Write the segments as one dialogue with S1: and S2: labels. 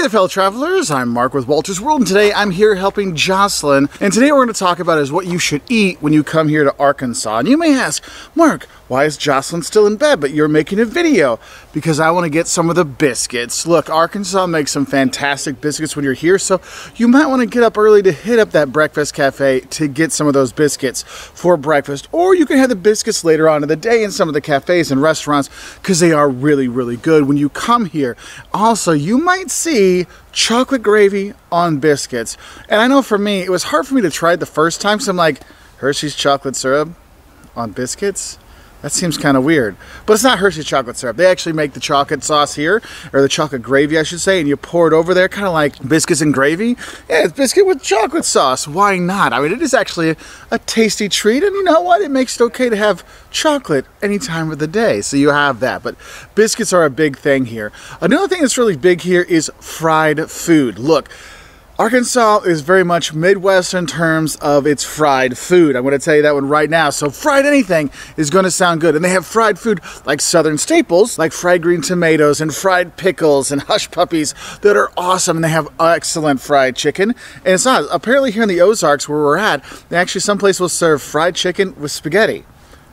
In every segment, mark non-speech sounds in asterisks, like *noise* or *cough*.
S1: Hey there fellow travelers, I'm Mark with Wolters World and today I'm here helping Jocelyn and today we're going to talk about is what you should eat when you come here to Arkansas. And you may ask, Mark, why is Jocelyn still in bed but you're making a video? Because I want to get some of the biscuits. Look, Arkansas makes some fantastic biscuits when you're here so you might want to get up early to hit up that breakfast cafe to get some of those biscuits for breakfast or you can have the biscuits later on in the day in some of the cafes and restaurants because they are really really good when you come here. Also, you might see chocolate gravy on biscuits. And I know for me, it was hard for me to try it the first time, so I'm like, Hershey's chocolate syrup on biscuits? That seems kind of weird. But it's not Hershey's chocolate syrup. They actually make the chocolate sauce here, or the chocolate gravy, I should say, and you pour it over there, kind of like biscuits and gravy. Yeah, it's biscuit with chocolate sauce. Why not? I mean, it is actually a, a tasty treat, and you know what? It makes it okay to have chocolate any time of the day. So you have that. But biscuits are a big thing here. Another thing that's really big here is fried food. Look, Arkansas is very much Midwest in terms of its fried food. I'm going to tell you that one right now. So fried anything is going to sound good. And they have fried food like Southern staples, like fried green tomatoes and fried pickles and hush puppies that are awesome. And they have excellent fried chicken. And it's not, apparently here in the Ozarks where we're at, they actually some place will serve fried chicken with spaghetti.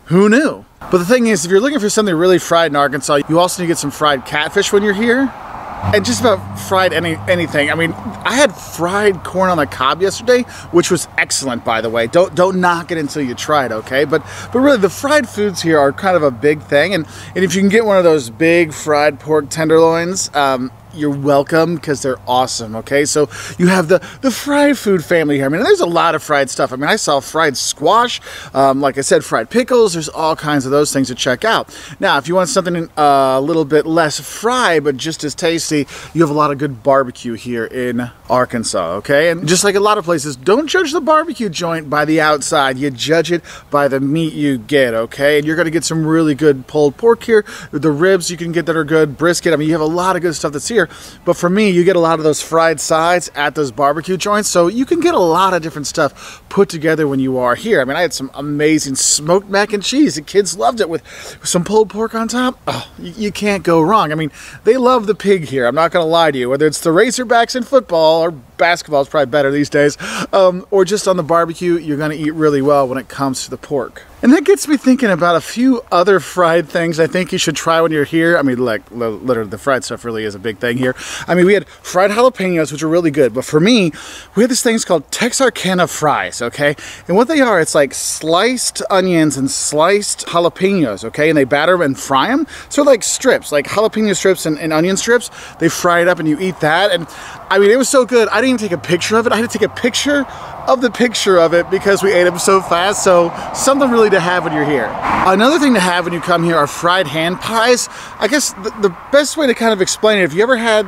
S1: Who knew? But the thing is, if you're looking for something really fried in Arkansas, you also need to get some fried catfish when you're here and just about fried any anything. I mean, I had fried corn on the cob yesterday, which was excellent, by the way. Don't don't knock it until you try it, okay? But but really, the fried foods here are kind of a big thing, and and if you can get one of those big fried pork tenderloins, um, you're welcome because they're awesome. Okay, so you have the the fried food family here. I mean, there's a lot of fried stuff. I mean, I saw fried squash, um, like I said, fried pickles. There's all kinds of those things to check out. Now, if you want something uh, a little bit less fried but just as tasty, you have a lot of good barbecue here in Arkansas. Okay, and just like a lot of places, don't judge the barbecue joint by the outside. You judge it by the meat you get. Okay, and you're going to get some really good pulled pork here. The ribs you can get that are good, brisket. I mean, you have a lot of good stuff that's here. But for me, you get a lot of those fried sides at those barbecue joints. So you can get a lot of different stuff put together when you are here. I mean, I had some amazing smoked mac and cheese. The kids loved it with some pulled pork on top. Oh, you, you can't go wrong. I mean, they love the pig here. I'm not going to lie to you. Whether it's the Razorbacks in football or basketball is probably better these days, um, or just on the barbecue, you're going to eat really well when it comes to the pork. And that gets me thinking about a few other fried things I think you should try when you're here. I mean, like, literally, the fried stuff really is a big thing here. I mean, we had fried jalapenos, which are really good. But for me, we had this thing called Texarkana fries, okay? And what they are, it's like sliced onions and sliced jalapenos, okay? And they batter them and fry them. So like strips, like jalapeno strips and, and onion strips. They fry it up and you eat that. And I mean, it was so good. I didn't even take a picture of it. I had to take a picture of the picture of it because we ate them so fast. So something really to have when you're here. Another thing to have when you come here are fried hand pies. I guess the, the best way to kind of explain it, if you ever had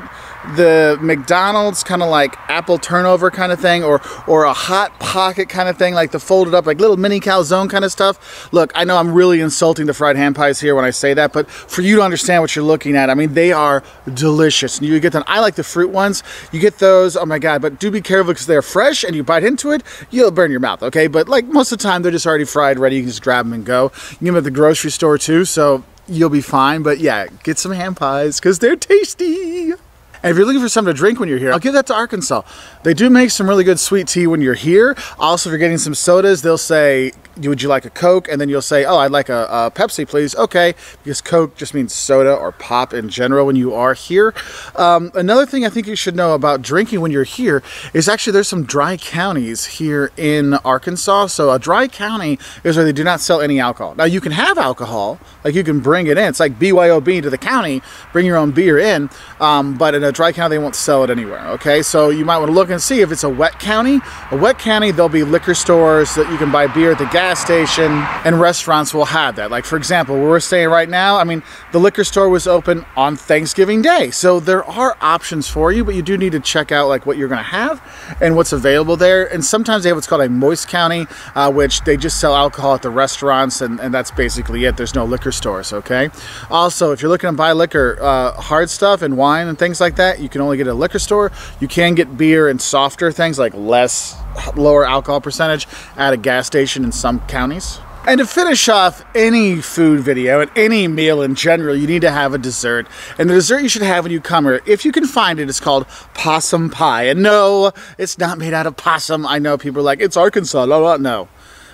S1: the McDonald's kind of like apple turnover kind of thing or or a hot pocket kind of thing like the folded up like little mini calzone kind of stuff. Look I know I'm really insulting the fried hand pies here when I say that but for you to understand what you're looking at I mean they are delicious. And you get them I like the fruit ones. You get those oh my god but do be careful because they're fresh and you bite into it you'll burn your mouth okay? But like most of the time they're just already fried ready you can just grab them and go. You can get them at the grocery store too so you'll be fine but yeah get some hand pies because they're tasty and if you're looking for something to drink when you're here, I'll give that to Arkansas. They do make some really good sweet tea when you're here. Also, if you're getting some sodas, they'll say, would you like a Coke? And then you'll say, oh, I'd like a, a, Pepsi, please. Okay, because Coke just means soda or pop in general when you are here. Um, another thing I think you should know about drinking when you're here is actually there's some dry counties here in Arkansas. So a dry county is where they do not sell any alcohol. Now you can have alcohol, like you can bring it in. It's like BYOB to the county, bring your own beer in. Um, but in a dry county, they won't sell it anywhere. Okay, so you might want to look and see if it's a wet county. A wet county, there'll be liquor stores that you can buy beer at the gas gas station and restaurants will have that. Like, for example, where we're staying right now, I mean, the liquor store was open on Thanksgiving Day. So there are options for you, but you do need to check out like what you're going to have and what's available there. And sometimes they have what's called a moist county, uh, which they just sell alcohol at the restaurants, and, and that's basically it. There's no liquor stores, okay? Also, if you're looking to buy liquor, uh, hard stuff and wine and things like that, you can only get at a liquor store. You can get beer and softer things like less lower alcohol percentage at a gas station in some counties. And to finish off any food video and any meal in general, you need to have a dessert. And the dessert you should have when you come here, if you can find it, is called possum pie. And no, it's not made out of possum. I know people are like, it's Arkansas. No, no, no.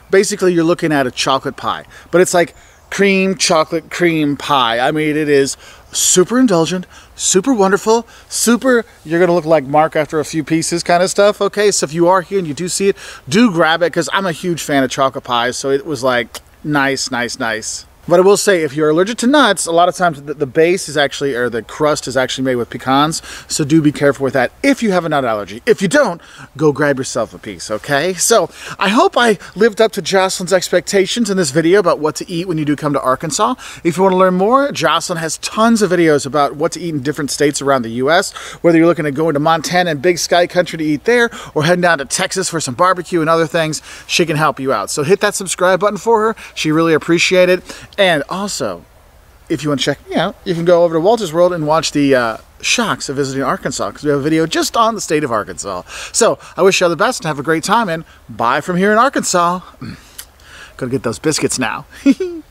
S1: Basically, you're looking at a chocolate pie, but it's like cream chocolate cream pie. I mean, it is super indulgent, super wonderful, super, you're going to look like Mark after a few pieces kind of stuff. Okay, so if you are here and you do see it, do grab it because I'm a huge fan of chocolate pies. So it was like nice, nice, nice. But I will say, if you're allergic to nuts, a lot of times the, the, base is actually, or the crust is actually made with pecans. So do be careful with that if you have a nut allergy. If you don't, go grab yourself a piece, okay? So I hope I lived up to Jocelyn's expectations in this video about what to eat when you do come to Arkansas. If you want to learn more, Jocelyn has tons of videos about what to eat in different states around the U.S., whether you're looking at going to Montana and Big Sky Country to eat there, or heading down to Texas for some barbecue and other things, she can help you out. So hit that subscribe button for her. She really appreciate it. And also, if you want to check me out, you can go over to Wolters World and watch the uh, shocks of visiting Arkansas because we have a video just on the state of Arkansas. So I wish you all the best and have a great time and bye from here in Arkansas. Gonna get those biscuits now. *laughs*